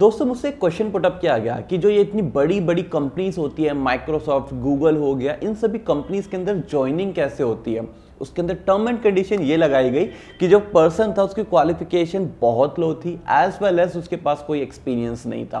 दोस्तों, मुझसे एक क्वेश्चन पुटअप किया गया कि जो ये इतनी बड़ी बड़ी कंपनीज़ होती है माइक्रोसॉफ्ट गूगल हो गया, इन सभी कंपनीज़ के अंदर ज्वाइनिंग कैसे होती है? उसके अंदर टर्म एंड कंडीशन ये लगाई गई कि जो पर्सन था, उसकी क्वालिफिकेशन बहुत लो थी एज वेल एज उसके पास कोई एक्सपीरियंस नहीं था।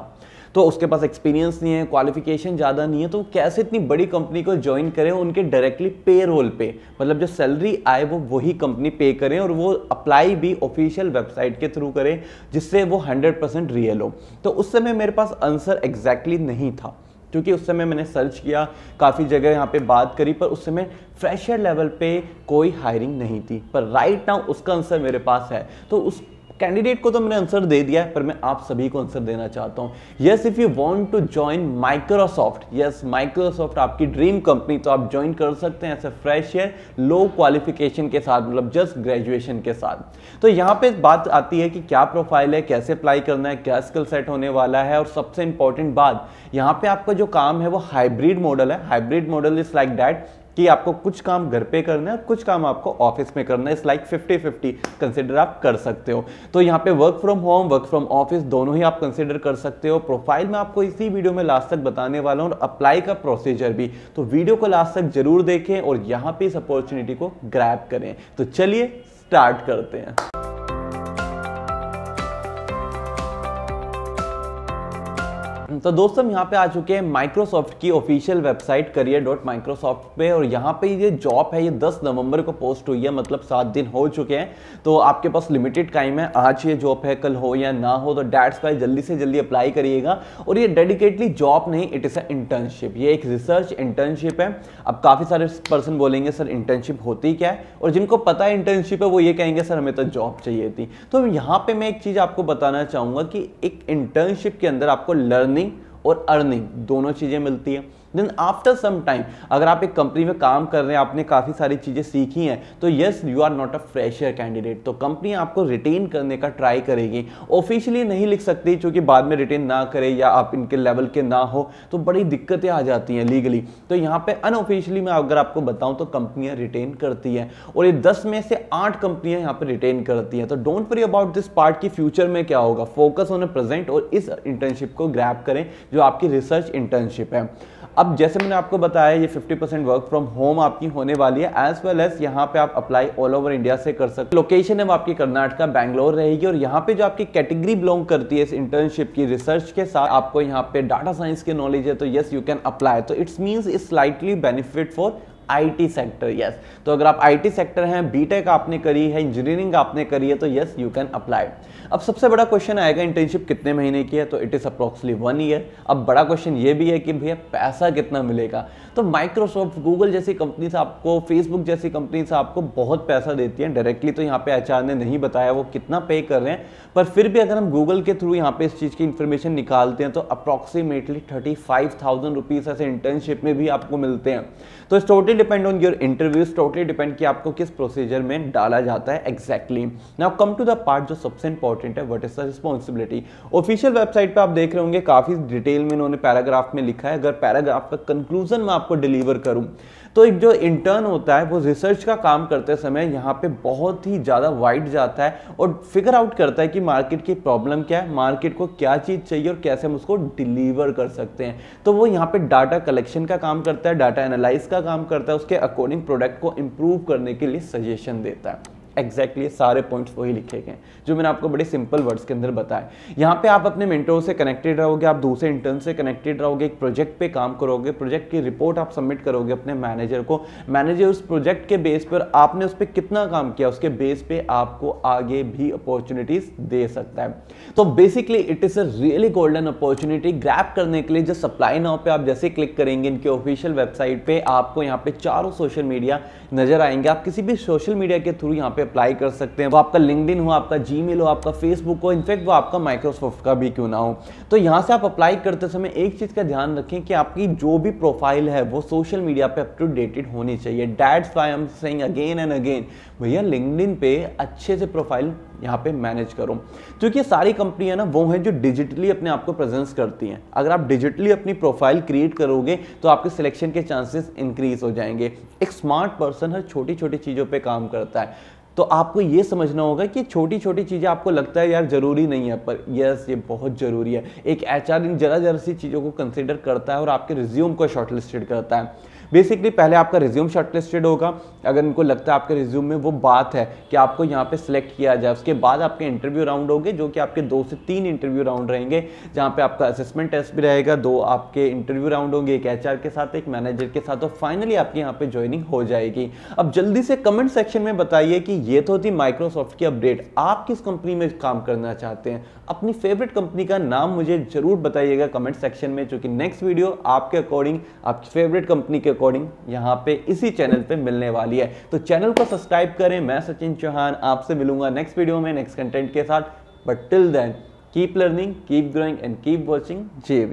तो उसके पास एक्सपीरियंस नहीं है क्वालिफिकेशन ज़्यादा नहीं है तो कैसे इतनी बड़ी कंपनी को ज्वाइन करें उनके डायरेक्टली पे रोल पे? मतलब जो सैलरी आए, वो वही कंपनी पे करें और वो अप्लाई भी ऑफिशियल वेबसाइट के थ्रू करें, जिससे वो 100 परसेंट रियल हो। तो उस समय मेरे पास आंसर एग्जैक्टली नहीं था, क्योंकि उस समय मैंने सर्च किया, काफ़ी जगह यहाँ पे बात करी, पर उस समय फ्रेशर लेवल पे कोई हायरिंग नहीं थी। पर राइट नाउ उसका आंसर मेरे पास है। तो उस कैंडिडेट को तो मैंने आंसर दे दिया है, पर मैं आप सभी को आंसर देना चाहता हूँ। Yes if you want to join Microsoft yes Microsoft आपकी ड्रीम कंपनी तो आप ज्वाइन कर सकते हैं, ऐसे फ्रेश है लो क्वालिफिकेशन के साथ मतलब जस्ट ग्रेजुएशन के साथ। तो यहाँ पे बात आती है कि क्या प्रोफ़ाइल है, कैसे अप्लाई करना है, क्या स्किल सेट होने वाला है, और सबसे इंपॉर्टेंट बात, यहाँ पे आपका जो काम है वो हाइब्रिड मॉडल है। Hybrid model is like that कि आपको कुछ काम घर पे करना है, कुछ काम आपको ऑफ़िस में करना है। इस लाइक फिफ्टी फिफ्टी कंसिडर आप कर सकते हो। तो यहाँ पे work from home work from office दोनों ही आप कंसिडर कर सकते हो। प्रोफ़ाइल में आपको इसी वीडियो में लास्ट तक बताने वाला हूँ और अप्लाई का प्रोसीजर भी। तो वीडियो को लास्ट तक ज़रूर देखें और यहाँ पे इस अपॉर्चुनिटी को ग्रैप करें। तो चलिए स्टार्ट करते हैं। तो दोस्तों यहाँ पे आ चुके हैं माइक्रोसॉफ्ट की official website career dot Microsoft पे और यहाँ पे ये जॉब है, ये 10 नवंबर को पोस्ट हुई है मतलब सात दिन हो चुके हैं। तो आपके पास लिमिटेड टाइम है, आज ये जॉब है, कल हो या ना हो तो डैट्स वाई जल्दी से जल्दी अप्लाई करिएगा। और ये डेडिकेटली जॉब नहीं इट इज़ अ इंटर्नशिप ये एक रिसर्च इंटर्नशिप है। अब काफ़ी सारे पर्सन बोलेंगे, सर इंटर्नशिप होती क्या है? और जिनको पता है इंटर्नशिप है, वो ये कहेंगे, सर, हमें तो जॉब चाहिए थी। तो यहाँ पे मैं एक चीज़ आपको बताना चाहूँगा कि एक इंटर्नशिप के अंदर आपको लर्निंग और अर्निंग दोनों चीज़ें मिलती हैं। देन आफ्टर सम टाइम अगर आप एक कंपनी में काम कर रहे हैं, आपने काफ़ी सारी चीज़ें सीखी हैं तो yes you are not a fresher candidate तो कंपनी आपको रिटेन करने का ट्राई करेगी. ऑफिशियली नहीं लिख सकती, क्योंकि बाद में रिटेन ना करे या आप इनके लेवल के ना हो तो बड़ी दिक्कतें आ जाती हैं लीगली तो यहाँ पे अनऑफिशियली मैं अगर आपको बताऊँ तो कंपनियाँ रिटेन करती हैं. और ये दस में से आठ कंपनियाँ यहाँ पर रिटेन करती हैं. तो don't worry about this part की फ्यूचर में क्या होगा. फोकस ऑन प्रेजेंट और इस इंटर्नशिप को ग्रैप करें, जो आपकी रिसर्च इंटर्नशिप है. अब जैसे मैंने आपको बताया, ये 50 परसेंट वर्क फ्रॉम होम आपकी होने वाली है एज वेल एज यहाँ पे आप अप्लाई ऑल ओवर इंडिया से कर सकते लोकेशन है आपकी कर्नाटका, बैंगलोर रहेगी और यहाँ पे जो आपकी कैटेगरी बिलोंग करती है इस इंटर्नशिप की रिसर्च के साथ, आपको यहाँ पे डाटा साइंस की नॉलेज है तो यस यू कैन अप्लाई तो it's means is slightly benefit for IT sector yes तो अगर आप आईटी सेक्टर हैं बीटेक आपने करी है इंजीनियरिंग आपने करी है तो यस यू कैन अप्लाई अब सबसे बड़ा क्वेश्चन आएगा इंटर्नशिप कितने महीने की है? तो it is approximately one year अब बड़ा क्वेश्चन ये भी है कि भैया, पैसा कितना मिलेगा? तो माइक्रोसॉफ्ट गूगल जैसी कंपनी से आपको फेसबुक जैसी कंपनी से आपको बहुत पैसा देती है. डायरेक्टली तो यहाँ पे एच ने नहीं बताया वो कितना पे कर रहे हैं. पर फिर भी अगर हम गूगल के थ्रू यहाँ पे इस चीज़ की इन्फॉर्मेशन निकालते हैं तो अप्रॉक्सीमेटली थर्टी फाइव ऐसे इंटर्नशिप में भी आपको मिलते हैं. तो इस totally depend on your interviews totally depend कि आपको किस प्रोसीजर में डाला जाता है exactly now come to the part जो सबसे इंपॉर्टेंट है what is the responsibility official website पे आप देख रहे होंगे, काफ़ी डिटेल में इन्होंने पैराग्राफ में लिखा है। अगर पैराग्राफ का कंक्लूजन में आपको डिलीवर करूँ तो एक जो इंटर्न होता है, वो रिसर्च का काम करते समय यहाँ पे बहुत ही ज़्यादा वाइड जाता है और फिगर आउट करता है कि मार्केट की प्रॉब्लम क्या है मार्केट को क्या चीज़ चाहिए और कैसे हम उसको डिलीवर कर सकते हैं। तो वो यहाँ पे डाटा कलेक्शन का काम करता है डाटा एनालाइज का काम करता है। उसके अकॉर्डिंग प्रोडक्ट को इम्प्रूव करने के लिए सजेशन देता है। एग्जैक्टली exactly सारे पॉइंट्स वही लिखे गए जो मैंने आपको बड़े सिंपल वर्ड्स के अंदर बताया यहाँ पे आप अपने मेंटोर से कनेक्टेड रहोगे, आप दूसरे इंटर्न से कनेक्टेड रहोगे, एक प्रोजेक्ट पे काम करोगे प्रोजेक्ट की रिपोर्ट आप सबमिट करोगे अपने मैनेजर को। मैनेजर उस प्रोजेक्ट के बेस पर, आपने उस पर कितना काम किया, उसके बेस पे आपको आगे भी अपॉर्चुनिटीज़ दे सकता है। तो basically it is a really golden opportunity grab करने के लिए जो सप्लाई नाउ पे आप जैसे क्लिक करेंगे, इनके ऑफिशियल वेबसाइट पे आपको यहाँ पे चारों सोशल मीडिया नज़र आएँगे। आप किसी भी सोशल मीडिया के थ्रू यहाँ पे अप्लाई कर सकते हैं। वो आपका लिंकड हो, आपका जी हो, आपका फेसबुक हो इनफैक्ट वो आपका माइक्रोसॉफ्ट का भी क्यों ना हो। तो यहाँ से आप अप्लाई करते समय एक चीज़ का ध्यान रखें कि आपकी जो भी प्रोफ़ाइल है, वो सोशल मीडिया पे अप टू डेटेड होनी चाहिए। That's why am saying again and again भैया लिंकड पे अच्छे से प्रोफ़ाइल यहाँ पे मैनेज करो। क्योंकि सारी कंपनियाँ ना, वो हैं जो डिजिटली अपने आप को प्रेजेंस करती हैं। अगर आप डिजिटली अपनी प्रोफ़ाइल क्रिएट करोगे तो आपके सिलेक्शन के चांसेस इंक्रीज हो जाएँगे। एक स्मार्ट पर्सन हर छोटी छोटी चीज़ों पे काम करता है। तो आपको ये समझना होगा कि छोटी छोटी चीज़ें आपको लगता है यार ज़रूरी नहीं है, पर यस ये बहुत ज़रूरी है। एक एचआर इन जरा जरा सी चीज़ों को कंसिडर करता है और आपके रिज्यूम को शॉर्टलिस्टेड करता है। बेसिकली पहले आपका रिज्यूम शॉर्टलिस्टेड होगा। अगर इनको लगता है आपके रिज्यूम में वो बात है कि आपको यहाँ पे सिलेक्ट किया जाए, उसके बाद आपके इंटरव्यू राउंड होंगे, जो कि आपके दो से तीन इंटरव्यू राउंड रहेंगे, जहाँ पे आपका असेसमेंट टेस्ट भी रहेगा, दो आपके इंटरव्यू राउंड होंगे, एक एचआर के साथ, एक मैनेजर के साथ, और फाइनली आपकी यहाँ पे ज्वाइनिंग हो जाएगी। अब जल्दी से कमेंट सेक्शन में बताइए कि ये तो थी माइक्रोसॉफ्ट की अपडेट आप किस कंपनी में काम करना चाहते हैं? अपनी फेवरेट कंपनी का नाम मुझे ज़रूर बताइएगा कमेंट सेक्शन में क्योंकि नेक्स्ट वीडियो आपके अकॉर्डिंग आपकी फेवरेट कंपनी के अकॉर्डिंग यहाँ पे इसी चैनल पे मिलने वाली है। तो चैनल को सब्सक्राइब करें। मैं सचिन चौहान आपसे मिलूँगा नेक्स्ट वीडियो में नेक्स्ट कंटेंट के साथ। But till then keep learning keep growing and keep watching J